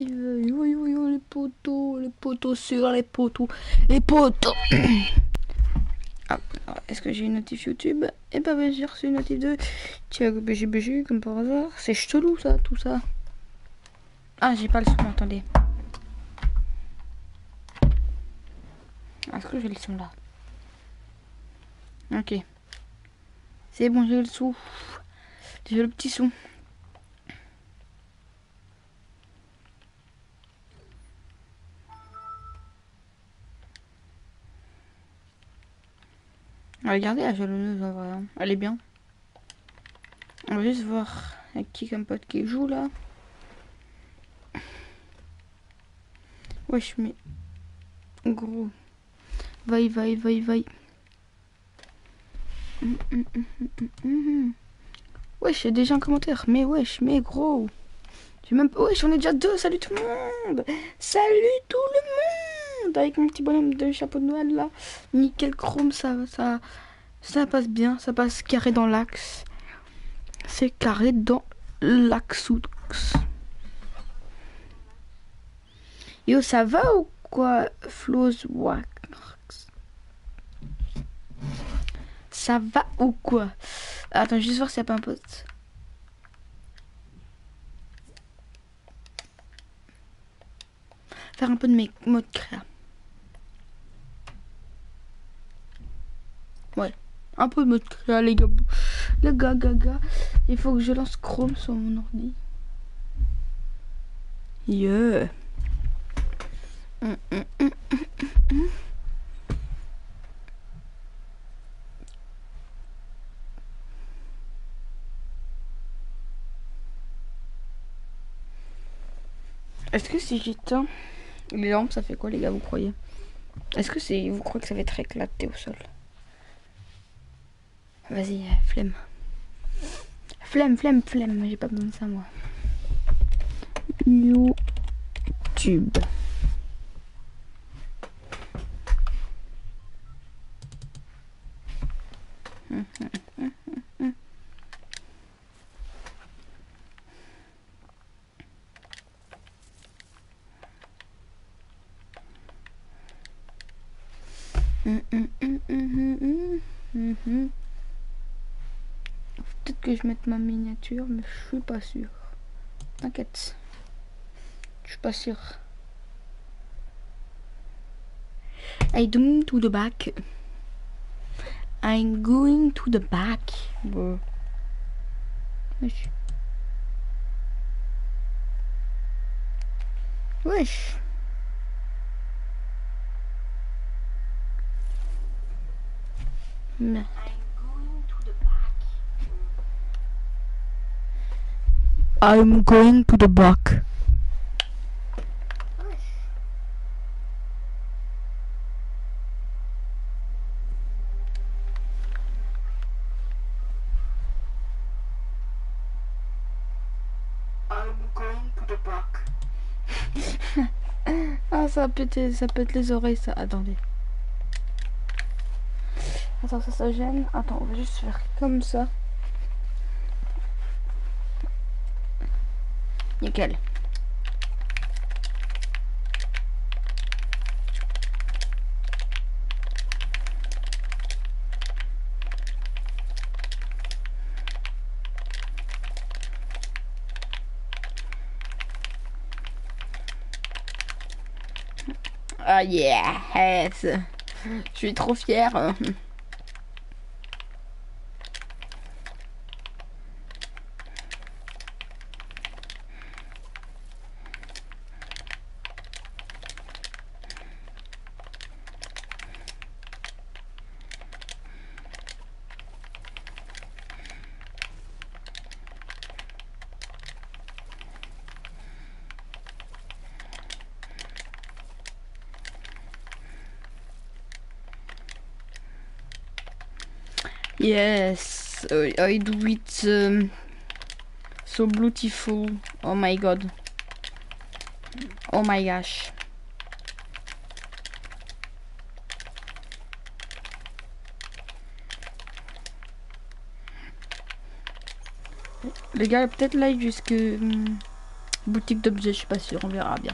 Les poteaux, les poteaux sur les poteaux, les poteaux. Ah, est-ce que j'ai une notif YouTube? Eh ben, ben j'ai reçu une notif de Tiens, BG, BG, comme par hasard. C'est chelou, ça, tout ça. Ah, j'ai pas le son, attendez. Est-ce que j'ai le son là? Ok. C'est bon, j'ai le son. J'ai le petit son. Regardez la jalonneuse en vrai. hein. Elle est bien. On va juste voir avec qui comme pote qui joue là. Wesh mais gros. Vaille, vaille, vaille, vaille. Hum, hum, hum, hum, hum, hum. Wesh, déjà un commentaire. Mais wesh, mais gros. J'ai même Wesh, on est déjà deux. Salut tout le monde. Salut tout le monde. Avec mon petit bonhomme de chapeau de Noël là. Nickel chrome, ça, ça, ça passe bien. Ça passe carré dans l'axe. C'est carré dans l'axe. Yo, ça va ou quoi, Flows Wax? Ça va ou quoi? Attends, juste voir s'il n'y a pas un pote. Faire un peu de mes modes créa. Ouais, un peu de mode créa, les gars. Les gars, gars, gars. Il faut que je lance Chrome sur mon ordi. Yeah. Est-ce que si j'éteins les lampes, ça fait quoi, les gars, vous croyez? Est-ce que c'est. Vous croyez que ça va être éclaté au sol? Vas-y, euh, flemme. Flemme, flemme, flemme. J'ai pas besoin de ça, moi. YouTube. Hum, hum, hum, hum, hum, hum, hum. Peut-être que je mette ma miniature, mais je suis pas sûr. T'inquiète. Je suis pas sûr. I going to the back. I'm going to the back. Wesh. Wesh. Merde. I'm going to the back. I'm going to the back. ah, ça pète, ça pète les oreilles, ça. Attendez. Attends, ça, ça gêne. Attends, on va juste faire comme ça. Nickel. Ah yes Je suis trop fière. Yes, uh, I do it um, so beautiful. Oh my god. Oh my gosh. Les gars, peut-être live jusque hum, Boutique d'objets, je suis pas sûr, on verra bien.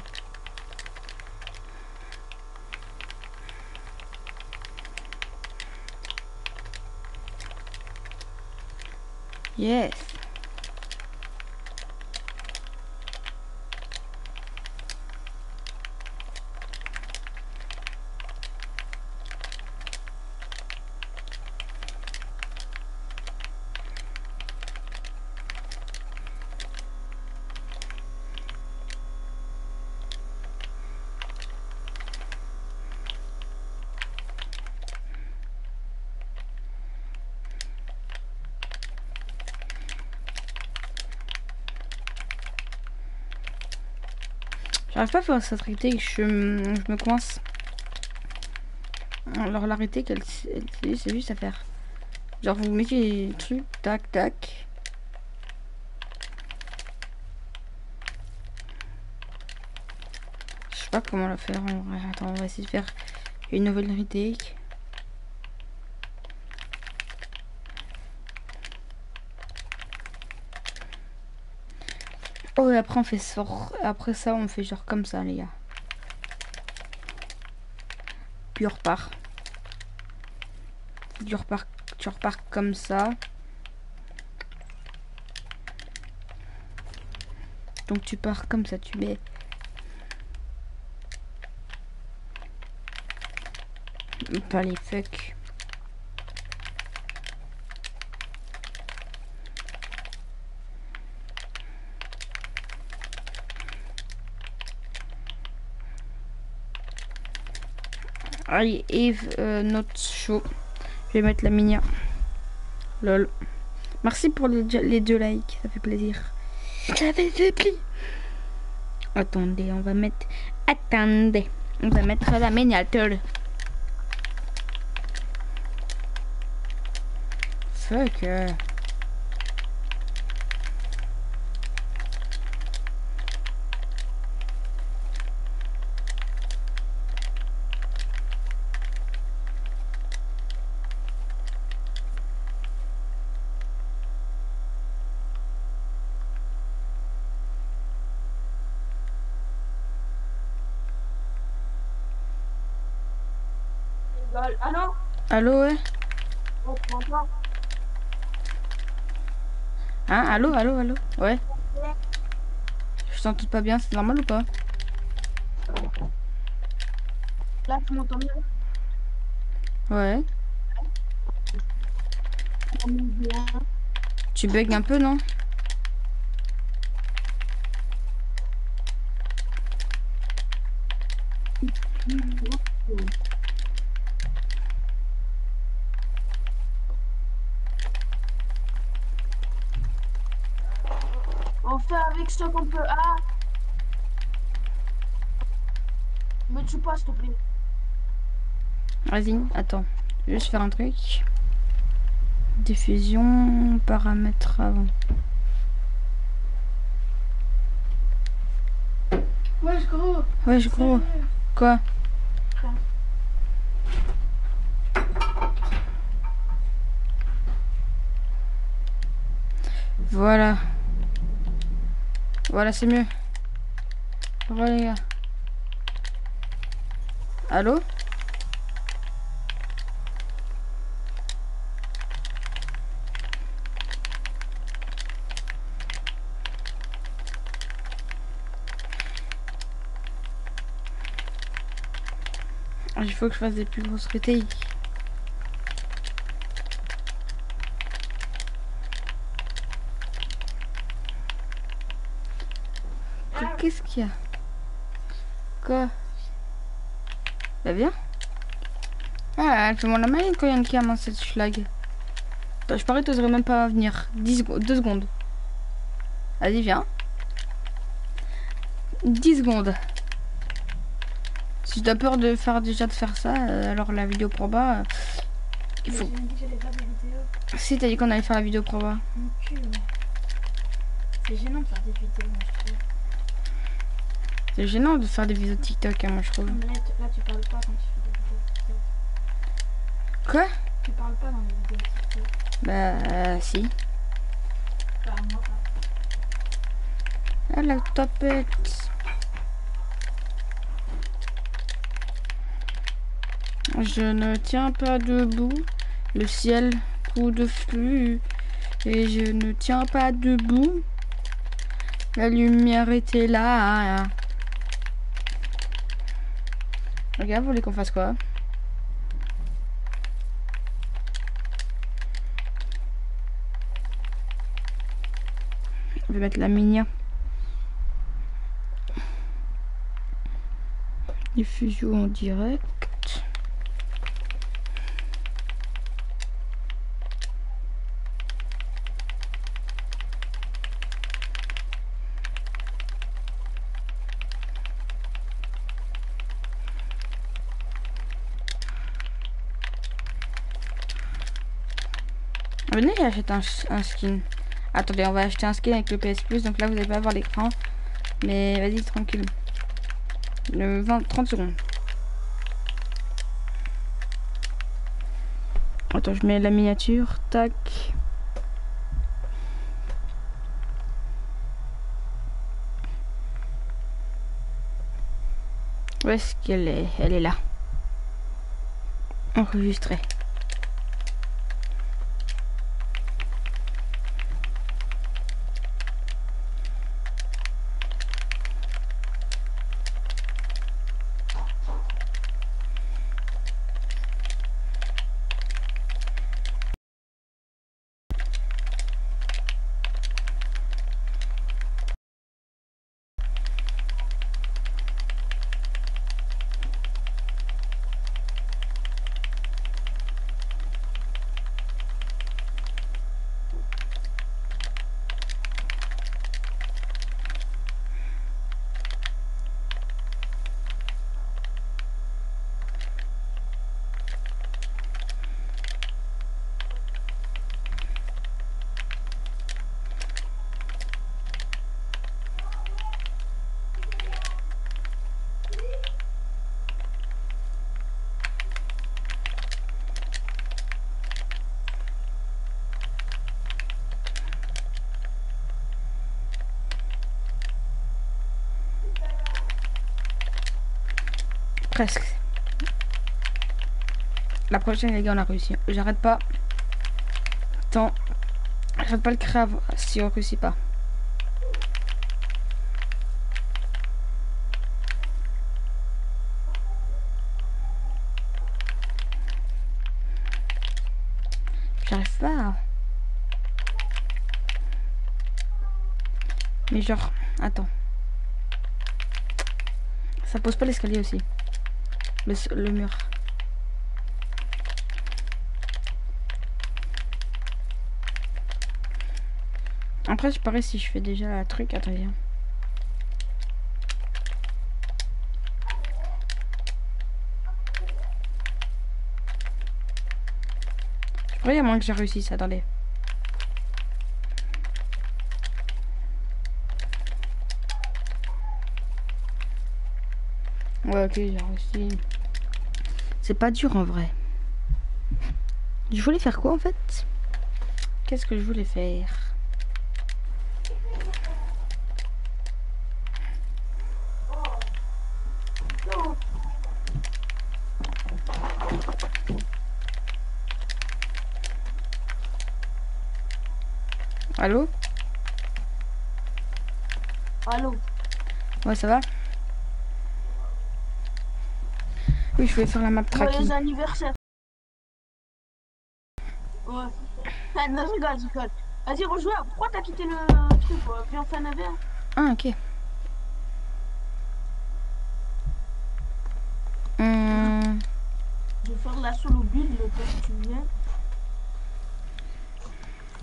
Yes. J'arrive pas à faire cette réalité, je, je me coince. Alors l'arrêter c'est juste à faire. Genre vous mettez les trucs, tac tac. Je sais pas comment la faire. Attends, on va essayer de faire une nouvelle retake. Après on fait sort. Après ça, on fait genre comme ça, les gars. Puis on repart. Tu repars, tu repars comme ça. Donc tu pars comme ça, tu mets. Pas les fuck. Allez, Eve, euh, notre show. Je vais mettre la minia. Lol. Merci pour les, deux likes, ça fait plaisir. Ça fait plaisir. Attendez, on va mettre... Attendez. On va mettre la miniature. Fuck. Allô Allô, ouais. M'entend Hein Allô, allô, allô. Ouais. Je t'entends pas bien, c'est normal ou pas? Là, tu m'entends bien Ouais. Tu bugs un peu, non On avec ce qu'on peut. Ah Me tue pas, s'il te plaît. Vas-y, attends. Je vais juste faire un truc. Diffusion, paramètres avant. Wesh, gros. Wesh, gros. Quoi? Voilà. Voilà, c'est mieux. Voilà, les gars. Allô? Il faut que je fasse des plus grosses rétés. A Quoi Bah bien Ah, mon la main quand il y a une cam dans cette schlag. Attends, je parie que t'oserais même pas venir. 10 secondes, 2 secondes. Vas-y, viens. 10 secondes. Si t'as peur de faire déjà de faire ça, euh, alors la vidéo proba, euh, il faut. Si t'as dit qu'on allait faire la vidéo proba. C'est gênant de faire des vidéos, moi je trouve. C'est gênant de faire des vidéos TikTok, hein, moi je trouve. Mais là, tu- là, tu parles pas quand tu fais des vidéos TikTok. Quoi? Tu parles pas dans les vidéos TikTok. Bah euh, si. Enfin, moi pas. Ah, la tapette. Je ne tiens pas debout. Le ciel coup de flux. Et je ne tiens pas debout. La lumière était là. Ok, vous voulez qu'on fasse quoi? Je vais mettre la mini. Diffusion en direct. Venez j'achète un, un skin. Attendez, on va acheter un skin avec le PS Plus. Donc là, vous allez pas voir l'écran. Mais vas-y, tranquille. Le 20, 30 secondes. Attends, je mets la miniature. Tac. Où est-ce qu'elle est? Elle est là. Enregistrée. La prochaine, les gars, on a réussi. J'arrête pas. Tant. J'arrête pas le crave si on réussit pas. J'arrive pas. Mais genre, attends. Ça pose pas l'escalier aussi. Le, le mur. Après, je parie si je fais déjà un truc. Attendez. hein. Je crois qu'il moins que j'ai réussi ça. Attendez. C'est pas dur en vrai. Je voulais faire quoi en fait? Qu'est-ce que je voulais faire? Allô? Allô? Ouais, ça va Oui, je voulais faire la map tracking. Joyeux anniversaire. Ouais. Ah, non, je rigole, je rigole. Vas-y, rejoins. Pourquoi t'as quitté le truc Viens, fait un AVR. Ah, ok. Hum, Je vais faire la solo build que tu viens.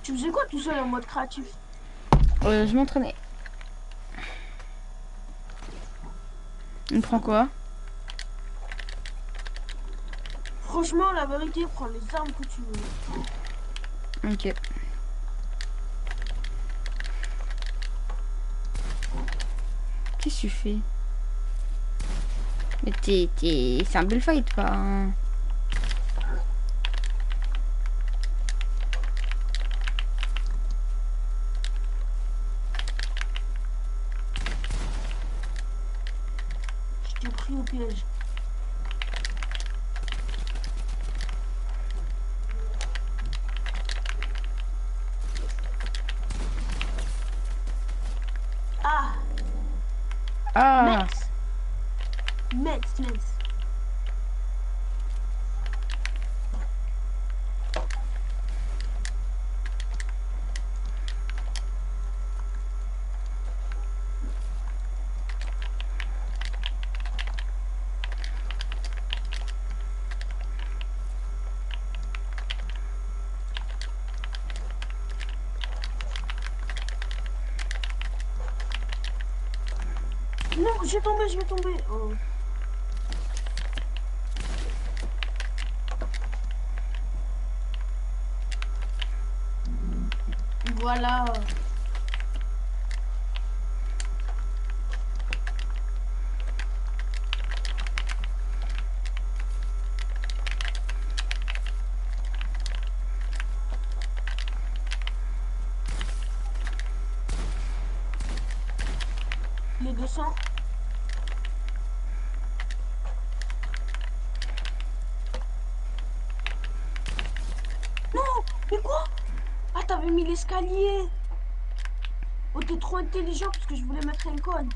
Tu faisais quoi tout seul en mode créatif? Euh, je m'entraînais. On prend quoi? Franchement, la vérité, prends les armes que tu veux. Ok. Qu'est-ce que tu fais? Mais t'es... C'est un bullfight, pas un... Je t'ai pris au piège. Ah, Ah Metz. Metz, Metz. Non, j'ai tombé, je vais tomber. Oh. Voilà. Les 200. Non Mais quoi Ah, t'avais mis l'escalier Oh, t'es trop intelligent parce que je voulais mettre un cône.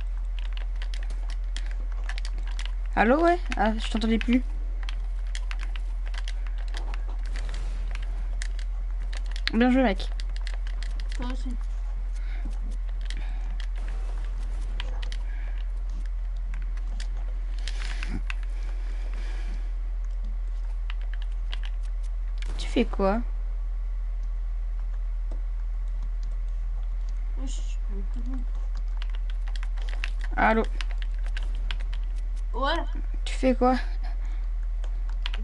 Allô, ouais Ah, je t'entendais plus. Bien joué, mec. Toi aussi. Tu fais quoi Wesh, mais t'es bon. Allô? Ouais, Tu fais quoi?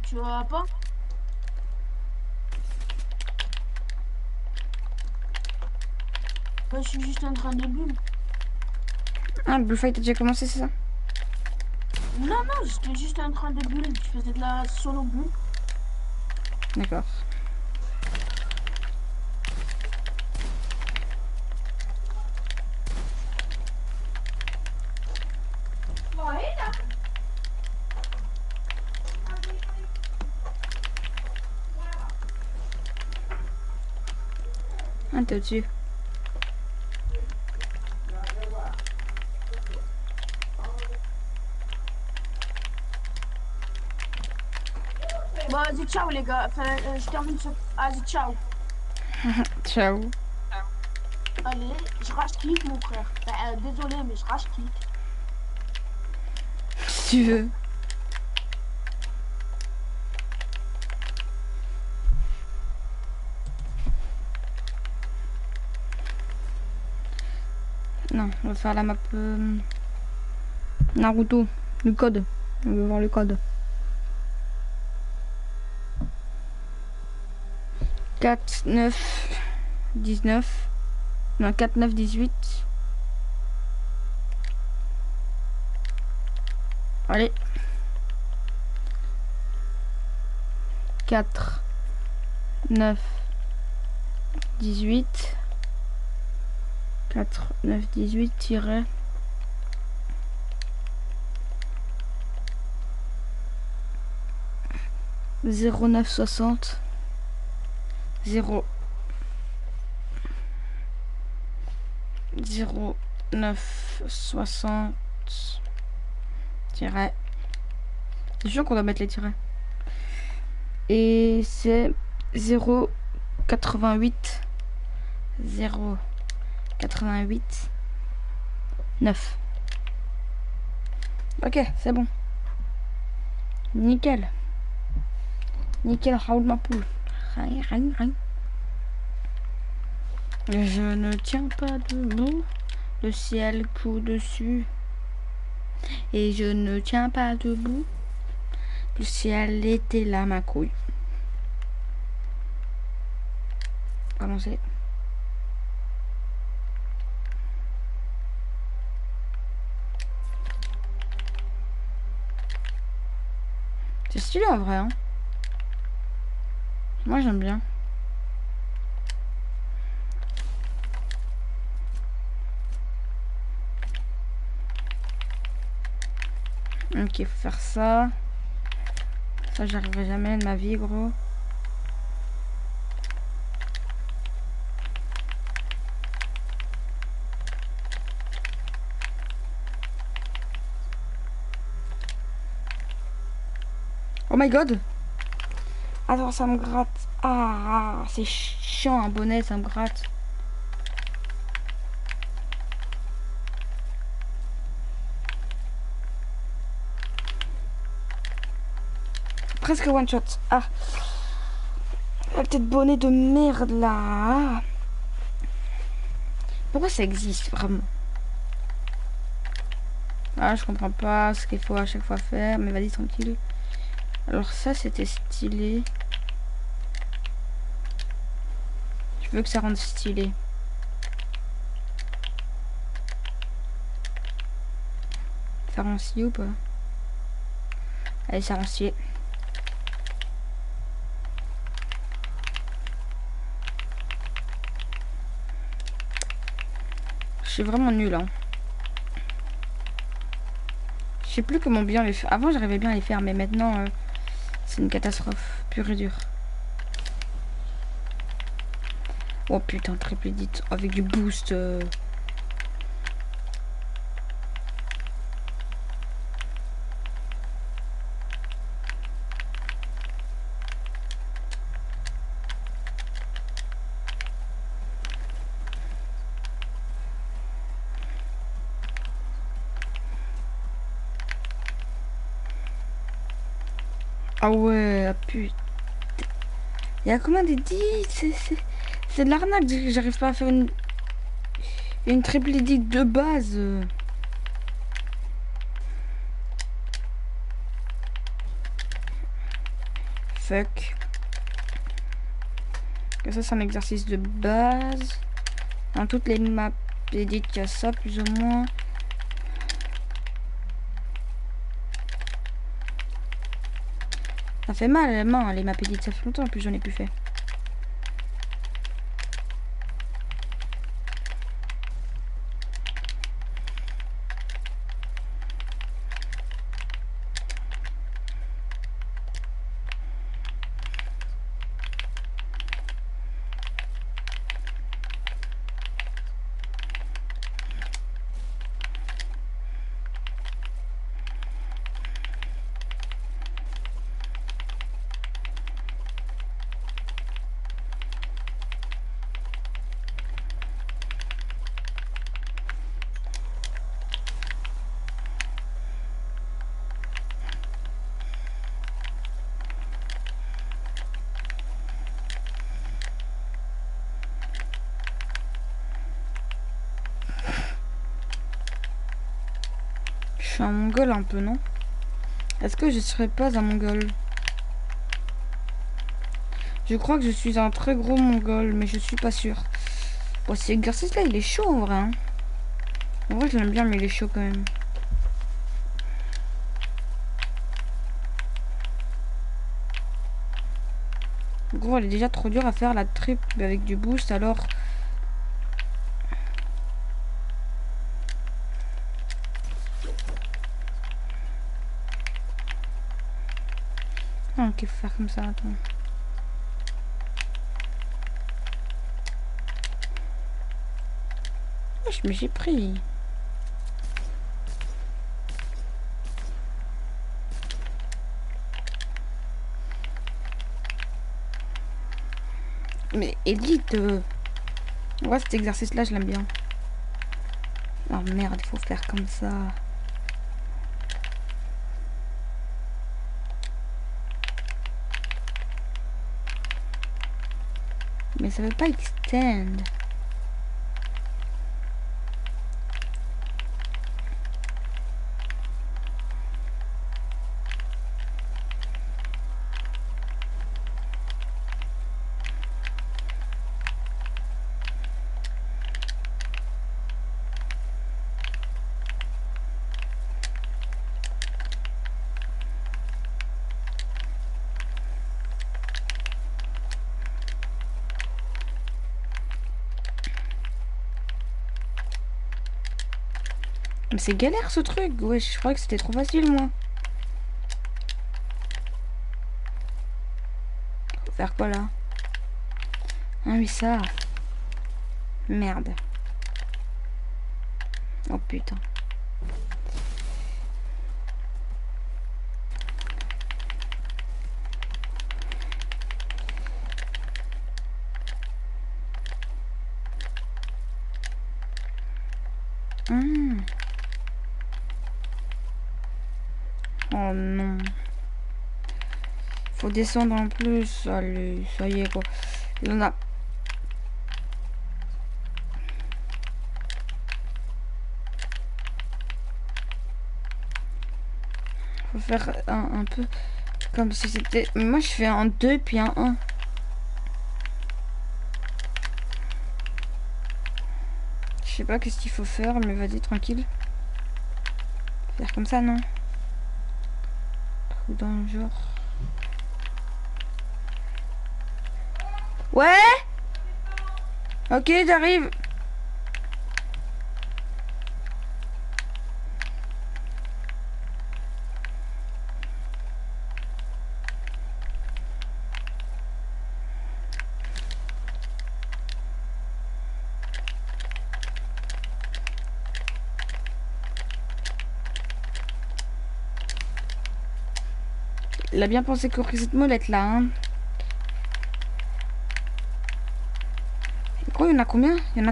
Tu vas pas? Ouais, je suis juste en train de bulle. Ah, le bullfight a déjà commencé, c'est ça? Non, non, j'étais juste en train de bulle. Je faisais de la solo bulle. D'accord. T'es au-dessus. Bon, vas-y, ciao les gars. Enfin, euh, je termine ce. Vas-y, ciao. Ciao. Allez, je rage kick, mon frère. Bah, euh, désolé, mais je rage kick. Si tu veux? On va faire la map euh, Naruto. Le code. On veut voir le code. 4, 9, 19. Non, 4, 9, 18. Allez. 4, 9, 18. 4, 9, 18 tiré. Zéro neuf soixante zéro zéro neuf soixante tiret. C'est sûr qu'on doit mettre les tirets. Et c'est 0 88 0 88 9 Ok, c'est bon. Nickel. Nickel, Raoul ma poule. Je ne tiens pas debout. Le ciel coule dessus. Et je ne tiens pas debout. Le ciel était là, ma couille. Commencez. C'est en vrai. Hein. Moi j'aime bien. Ok, faut faire ça. Ça, j'arriverai jamais de ma vie, gros. Oh my god Attends, ça me gratte. Ah, c'est chiant un bonnet, ça me gratte. Presque one shot. Ah. La tête bonnet de merde là. Pourquoi ça existe vraiment? Ah, je comprends pas ce qu'il faut à chaque fois faire, mais vas-y tranquille. Alors ça c'était stylé. Je veux que ça rende stylé. Ça rend stylé ou pas? Allez, ça rend. Je suis vraiment nul hein. Je sais plus comment bien les faire. Avant j'arrivais bien à les faire, mais maintenant... Euh, c'est une catastrophe, pure et dure. Oh putain, triple edit avec du boost. Euh. Ah ouais, ah putain. Il y a combien des 10 C'est de l'arnaque, j'arrive pas à faire une, une triple edit de base. Fuck. Ça, c'est un exercice de base. Dans toutes les maps edit, il y a ça, plus ou moins. Ça fait mal la main, les mapédites, ça fait longtemps en plus j'en ai plus fait. suis un un peu, non? Est-ce que je serais pas un mongol? Je crois que je suis un très gros mongol, mais je suis pas sûr. Bon, cet exercice-là, il est chaud en vrai. Hein. En vrai, je bien, mais il est chaud quand même. Gros, elle est déjà trop dure à faire la trip avec du boost, alors ok, faut faire comme ça, attends. Wesh, mais j'ai pris. Mais Edith, euh... ouais, cet exercice-là, je l'aime bien. Oh merde, il faut faire comme ça. Mais ça veut pas C'est galère ce truc. Ouais, je croyais que c'était trop facile, moi. Faut faire quoi là? Ah oui, ça. Merde. Oh putain. Hmm. Oh non. Faut descendre en plus. Allez, ça y est quoi. Il en a. Faut faire un, un peu comme si c'était. Moi je fais un 2 puis un 1. Je sais pas qu'est-ce qu'il faut faire, mais vas-y tranquille. Faire comme ça, non? Dans le genre. Ouais Ok, j'arrive. Il a bien pensé que cette molette là. Hein. Quoi, il y en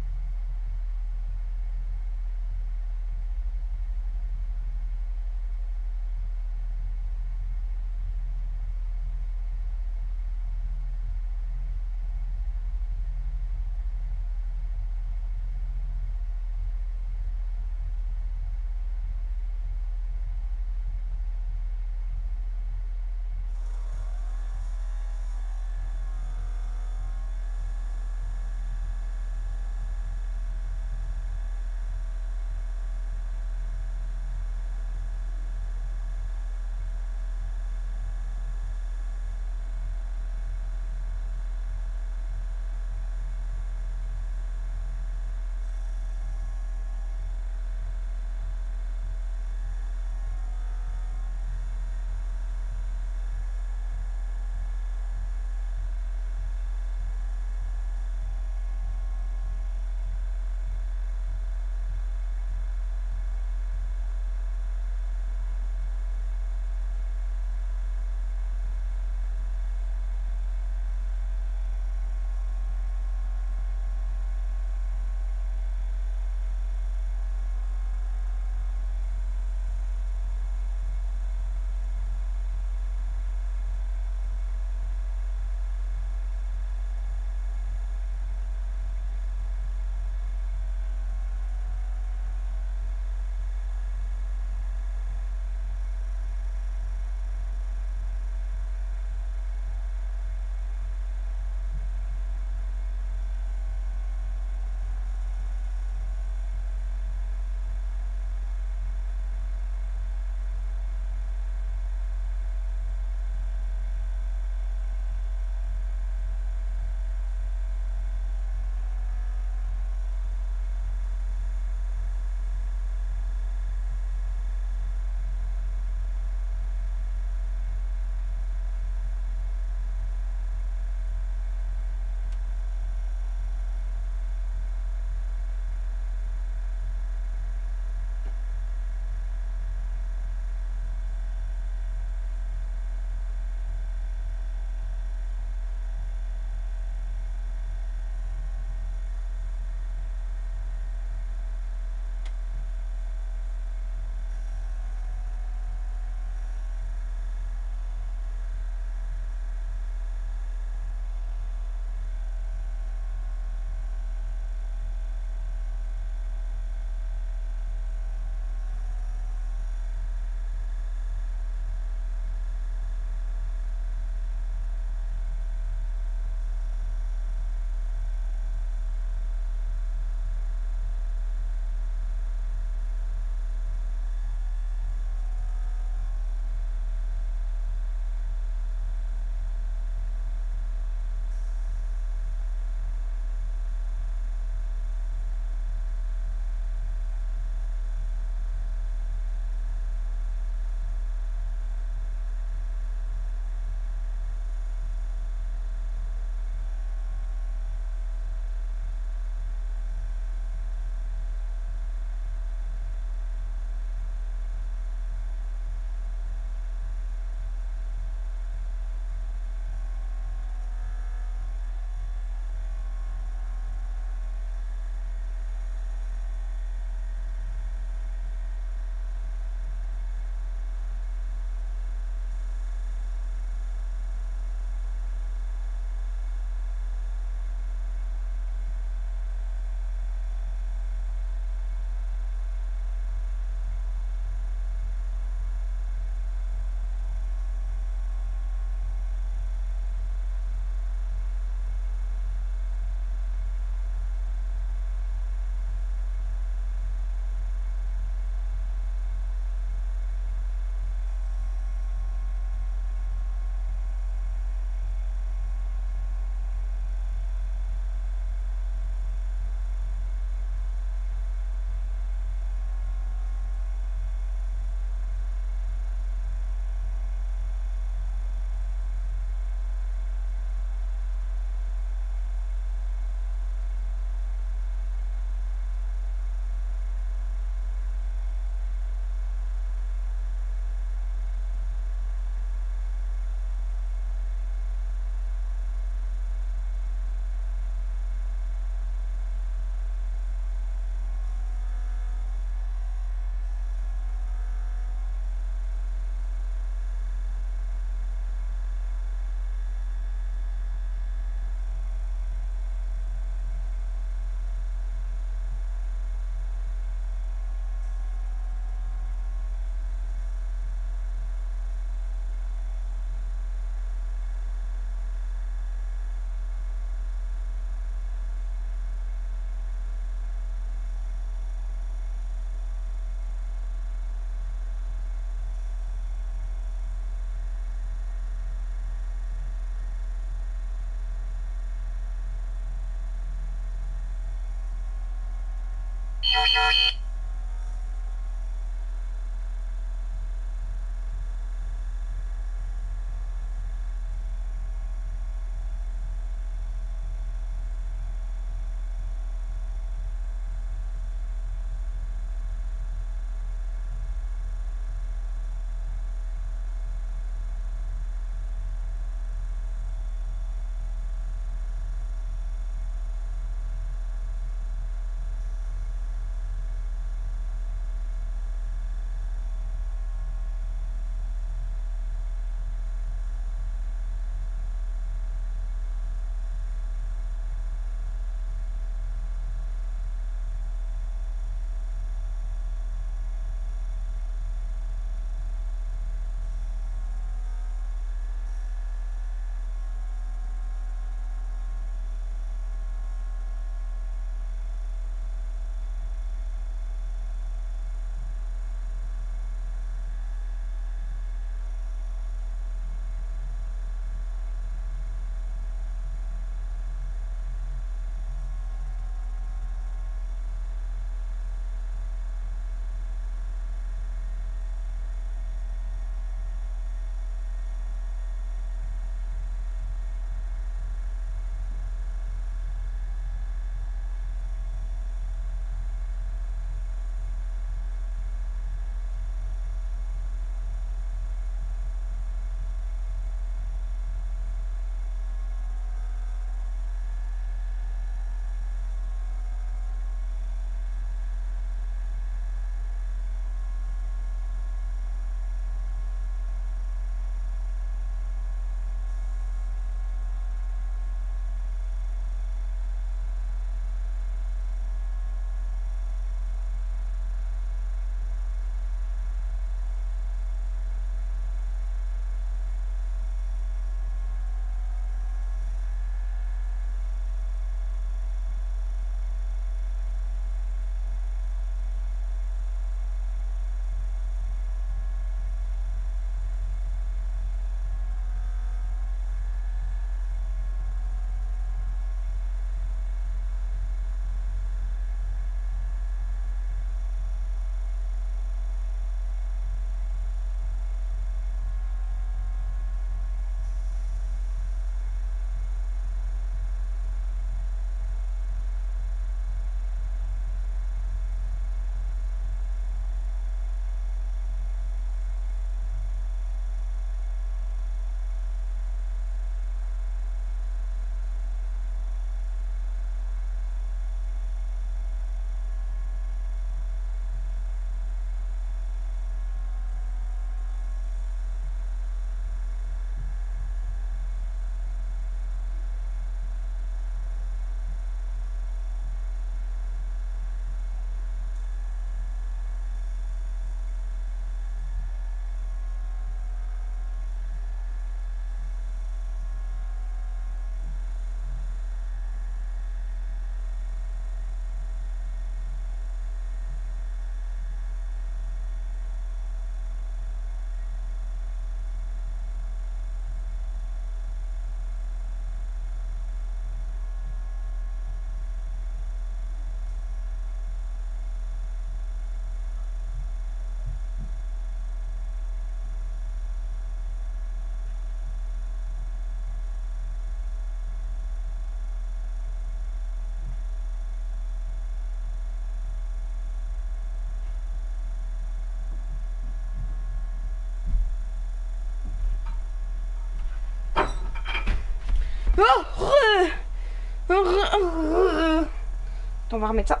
On va remettre ça.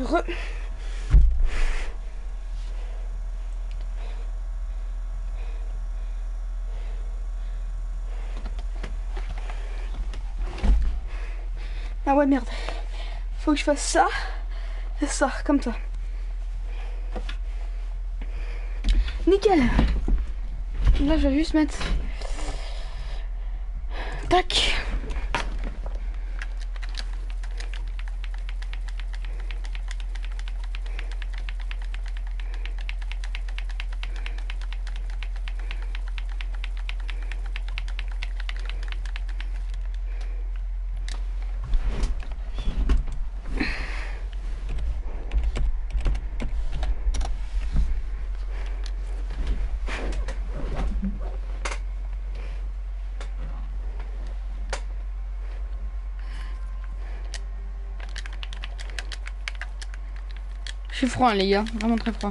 Re. Ah ouais, merde. Faut que je fasse ça et ça, comme ça. Nickel. Là, je vais juste mettre... Tac. Je suis froid, les gars. Vraiment très froid.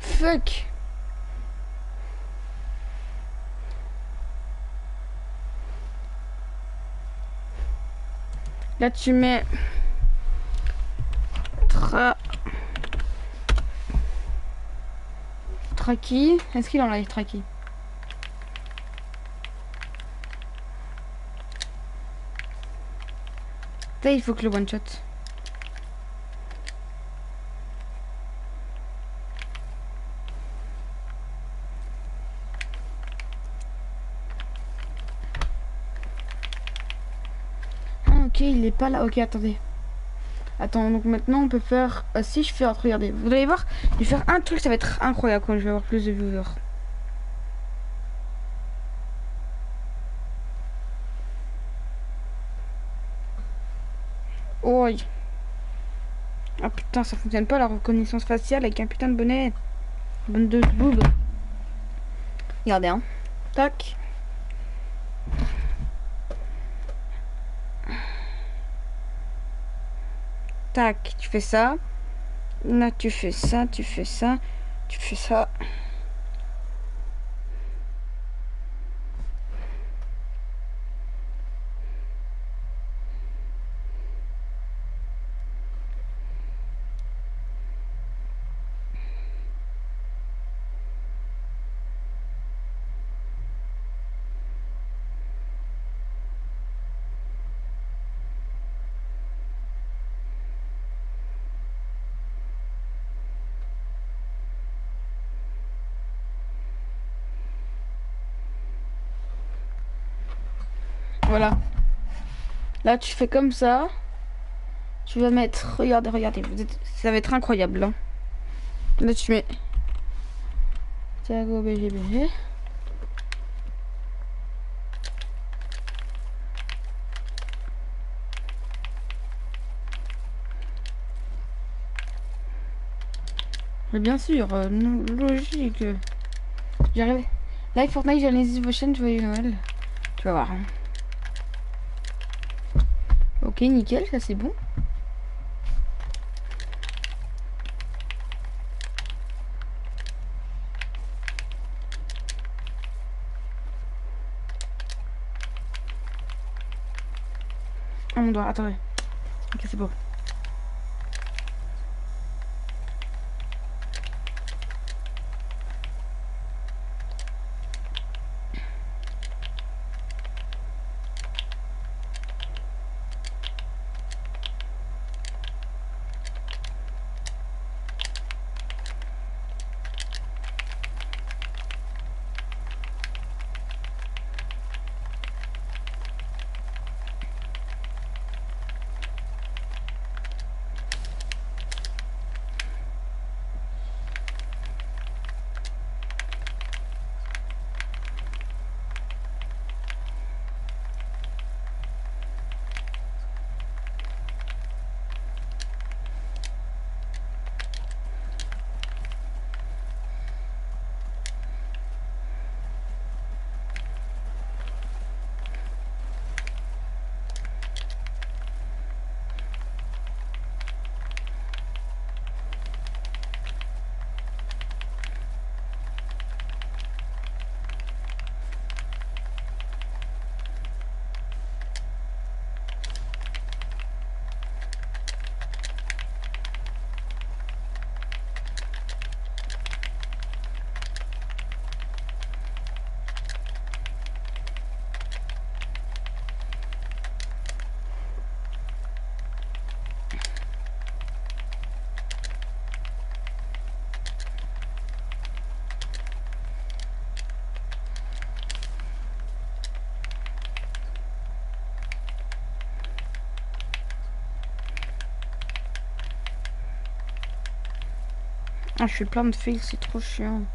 Fuck. Là, tu mets... Est-ce qu'il en a Traki? Là, il faut que le one shot. Ah, ok, il est pas là. Ok, attendez. Attends, donc maintenant on peut faire. euh, si je fais. Regardez, vous allez voir, je vais faire un truc, ça va être incroyable quand je vais avoir plus de viewers. Oi. Ah putain, ça fonctionne pas la reconnaissance faciale avec un putain de bonnet. Bonne de boob. Regardez, hein. Tac. Tac, tu fais ça. Là, tu fais ça, tu fais ça, tu fais ça. Voilà. Là, tu fais comme ça. Tu vas mettre. Regardez, regardez. Ça va être incroyable. Là, là tu mets. Thiago BGB. Mais bien sûr, euh, logique. J'y arrive. Live Fortnite, Genesis Votion, joyeux Noël. Tu vas voir. hein. Ok, nickel, ça c'est bon. Ah mon doigt, attendez. Ok, c'est bon. Ah, je suis plein de fils, c'est trop chiant.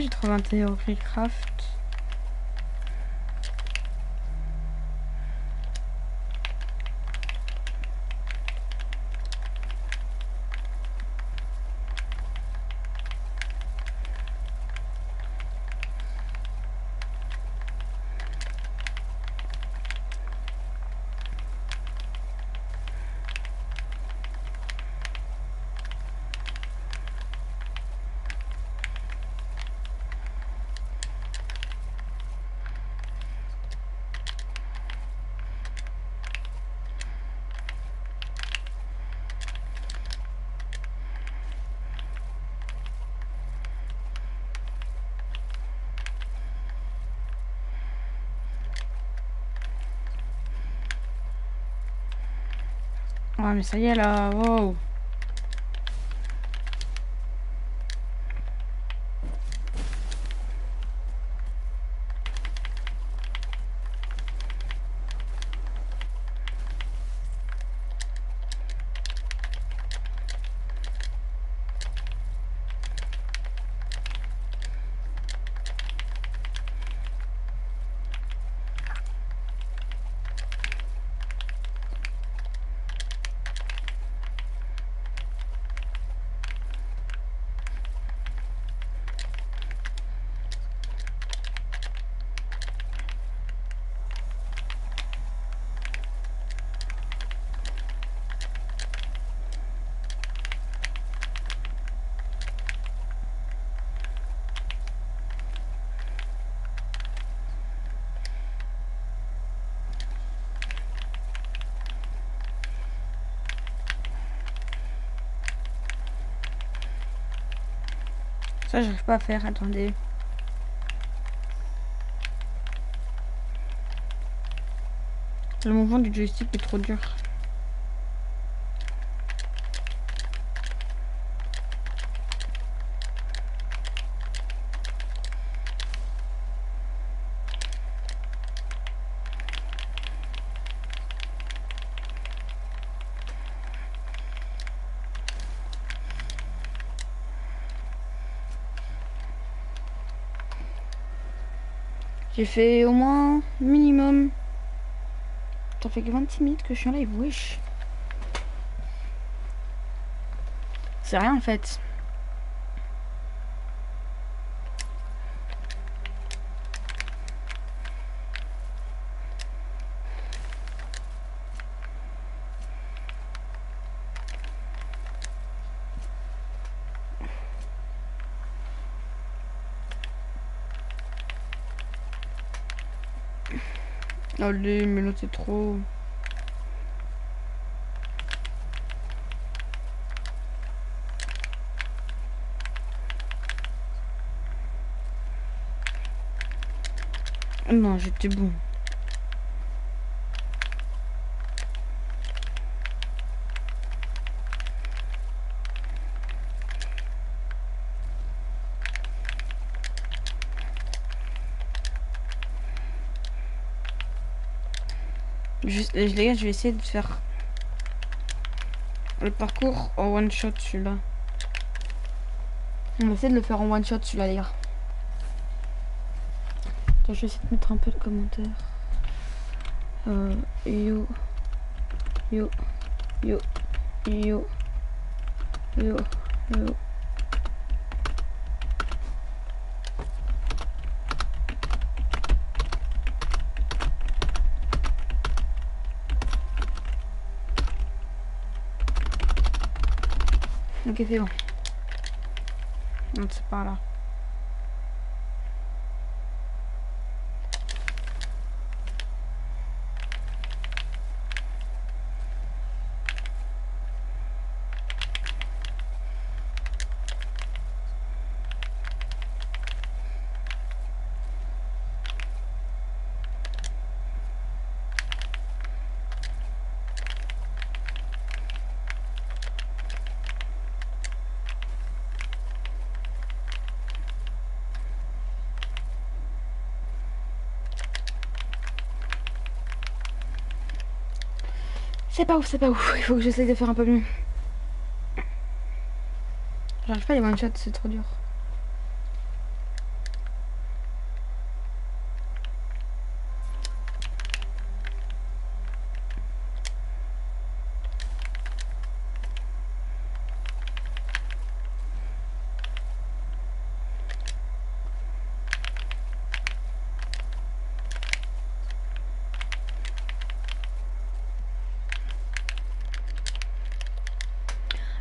J'ai trouvé un théorie craft. Mais ça y est là, wow. Ça, j'arrive pas à faire, attendez. Le mouvement du joystick est trop dur. J'ai fait au moins minimum. Ça fait que 26 minutes que je suis en live, wesh. C'est rien en fait. Allez, mais là c'est trop. Non, j'étais bon. Juste, les gars, je vais essayer de faire le parcours en one shot celui-là. On va essayer de le faire en one shot celui-là, les gars. Je vais essayer de mettre un peu de commentaires. Euh, yo, yo, yo, yo, yo, yo. Ok, c'est bon. Non, c'est C'est pas ouf, c'est pas ouf. Il faut que j'essaye de faire un peu mieux. J'arrive pas à les one shot, c'est trop dur.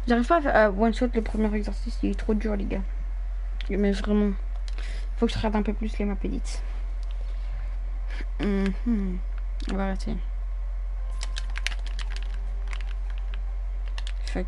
J'arrive pas à à one shot le premier exercice, il est trop dur les gars. Mais vraiment. Faut que je regarde un peu plus les maps édites. Mhm. On va arrêter. Fuck.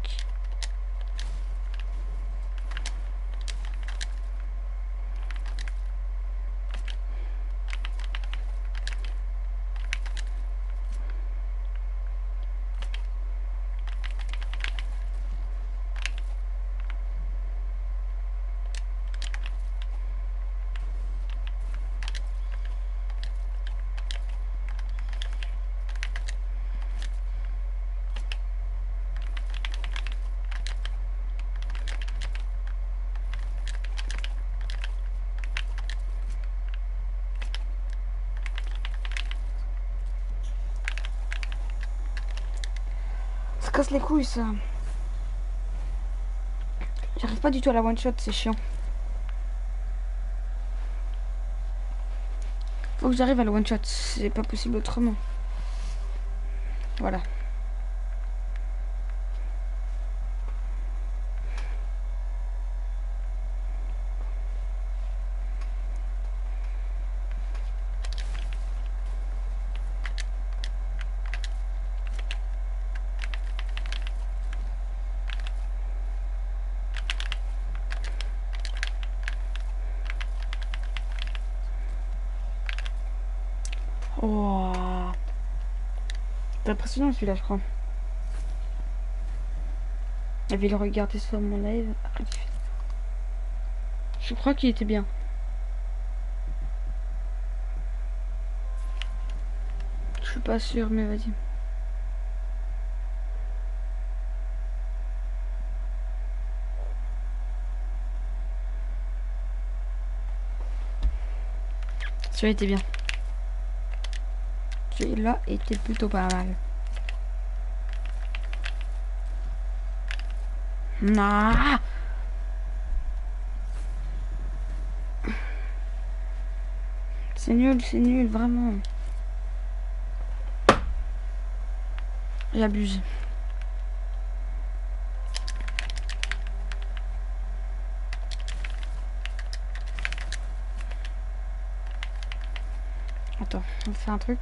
Casse les couilles ça. J'arrive pas du tout à la one shot, c'est chiant. Faut que j'arrive à la one shot, c'est pas possible autrement. Voilà. Oh. Impressionnant celui-là, je crois. Je vais le regarder sur mon live. Je crois qu'il était bien. Je suis pas sûr, mais vas-y. Celui-là était bien. Celui-là était plutôt pas mal. C'est nul, c'est nul, vraiment. J'abuse. Attends, on fait un truc.